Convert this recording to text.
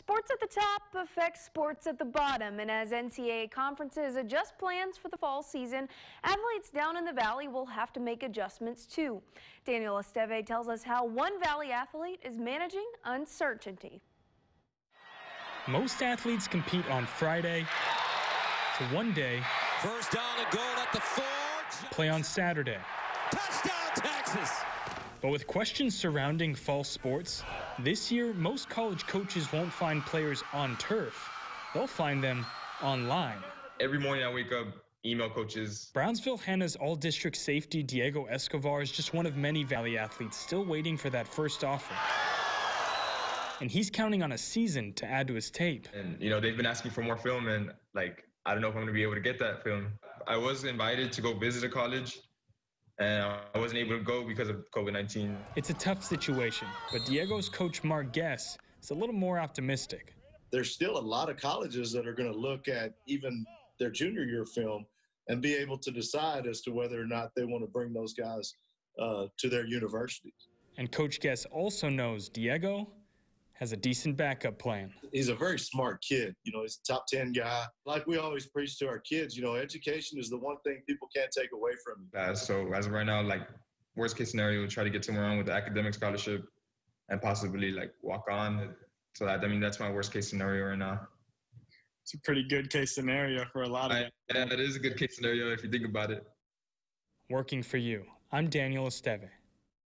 Sports at the top affects sports at the bottom, and as NCAA conferences adjust plans for the fall season, athletes down in the Valley will have to make adjustments too. Daniel Esteve tells us how one Valley athlete is managing uncertainty. Most athletes compete on Friday to one day First down and goal at the four. play on Saturday. Touchdown, Texas. But with questions surrounding fall sports, this year most college coaches won't find players on turf. They'll find them online. Every morning I wake up, email coaches. Brownsville Hanna's all district safety Diego Escovar is just one of many Valley athletes still waiting for that first offer. And he's counting on a season to add to his tape. And, you know, they've been asking for more film, and, like, I don't know if I'm going to be able to get that film. I was invited to go visit a college, and I wasn't able to go because of COVID 19. It's a tough situation, but Diego's coach Mark Guess is a little more optimistic. there's still a lot of colleges that are going to look at even their junior year film and be able to decide as to whether or not they want to bring those guys uh, to their universities. And Coach Guess also knows Diego has a decent backup plan. He's a very smart kid. You know, he's a top 10 guy. Like we always preach to our kids, you know, education is the one thing people can't take away from you. Uh, so, as of right now, like, worst case scenario, we try to get somewhere on with the academic scholarship and possibly, like, walk on. So, that, I mean, that's my worst case scenario right now. it's a pretty good case scenario for a lot of I, yeah, that is a good case scenario if you think about it. Working for you, I'm Daniel Esteve.